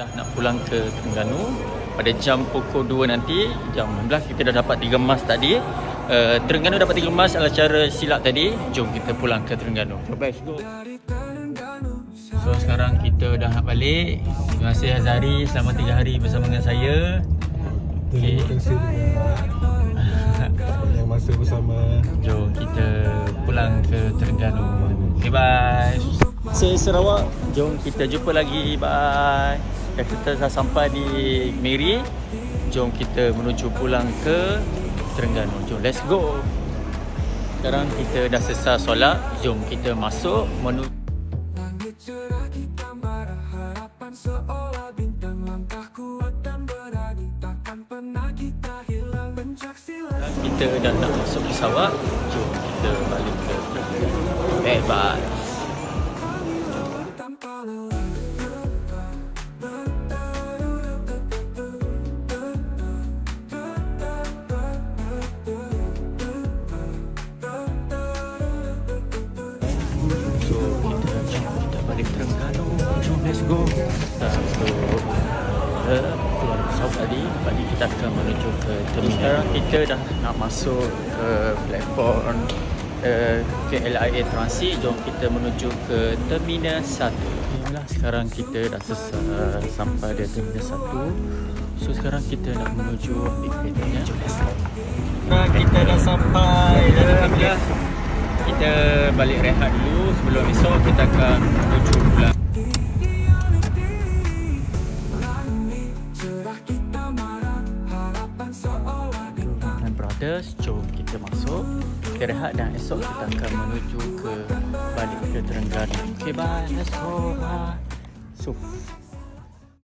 dah nak pulang ke Terengganu. Pada jam pukul 2 nanti jam 16 kita dah dapat 3 emas tadi. Uh, Terengganu dapat 3 emas adalah cara silap tadi. Jom kita pulang ke Terengganu. Let's go so sekarang kita dah nak balik. Terima kasih Azari. Selama 3 hari bersama dengan saya. Terima kasih yang masa bersama. jom kita pulang ke Terengganu. Okay bye. Saya Sarawak. Jom kita jumpa lagi. Bye dan kita dah sampai di Miri jom kita menuju pulang ke Terengganu. Jom let's go. Sekarang kita dah selesai solat jom kita masuk menuju Langit cerah kita marah harapan seolah bintang. Langkah kuat dan berani takkan pernah kita hilang. Pencak silat kita dah nak masuk pesawat jom kita balik ke Terengganu. Bye Terengganu Jom let's go Kita masuk ke keluar pesawat tadi Balik kita akan menuju ke terminal Sekarang kita dah nak masuk ke platform uh, ke LIA Transit Jom kita menuju ke terminal 1 Inilah sekarang kita dah selesai sampai di terminal 1 So sekarang kita nak menuju go Sekarang kita dah sampai Alhamdulillah kita balik rehat dulu. Sebelum esok kita akan brothers, jom kita masuk. Kita rehat dan esok kita akan menuju ke balik ke Terengganu. Okay, bye. Let's go. Bye. So,